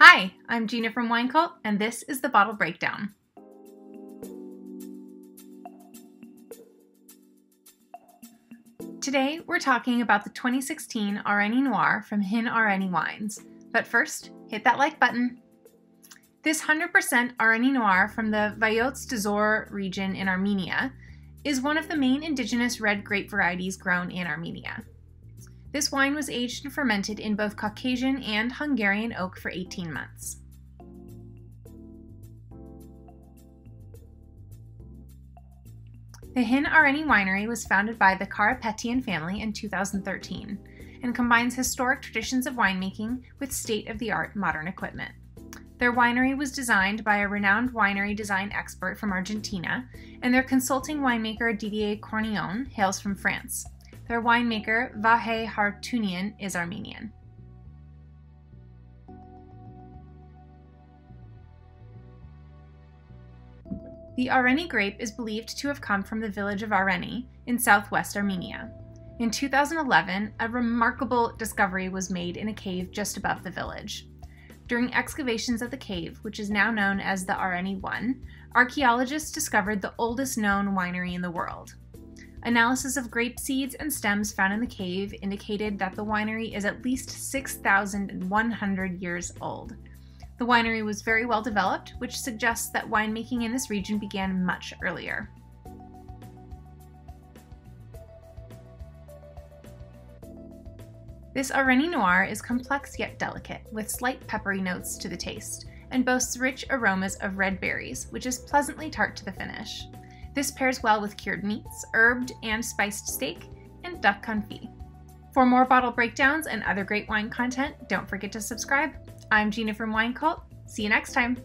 Hi, I'm Geena from Wine Cult, and this is the Bottle Breakdown. Today, we're talking about the 2016 Areni Noir from Hin Areni Wines. But first, hit that like button. This 100% Areni Noir from the Vayots Dzor region in Armenia is one of the main indigenous red grape varieties grown in Armenia. This wine was aged and fermented in both Caucasian and Hungarian oak for 18 months. The Hin Areni Winery was founded by the Karapetyan family in 2013 and combines historic traditions of winemaking with state of the art modern equipment. Their winery was designed by a renowned winery design expert from Argentina, and their consulting winemaker Didier Cornillon hails from France. Their winemaker, Vahe Hartunian, is Armenian. The Areni grape is believed to have come from the village of Areni in southwest Armenia. In 2011, a remarkable discovery was made in a cave just above the village. During excavations of the cave, which is now known as the Areni 1, archaeologists discovered the oldest known winery in the world. Analysis of grape seeds and stems found in the cave indicated that the winery is at least 6,100 years old. The winery was very well developed, which suggests that winemaking in this region began much earlier. This Areni Noir is complex yet delicate, with slight peppery notes to the taste, and boasts rich aromas of red berries, which is pleasantly tart to the finish. This pairs well with cured meats, herbed and spiced steak, and duck confit. For more bottle breakdowns and other great wine content, don't forget to subscribe. I'm Geena from Wine Cult. See you next time.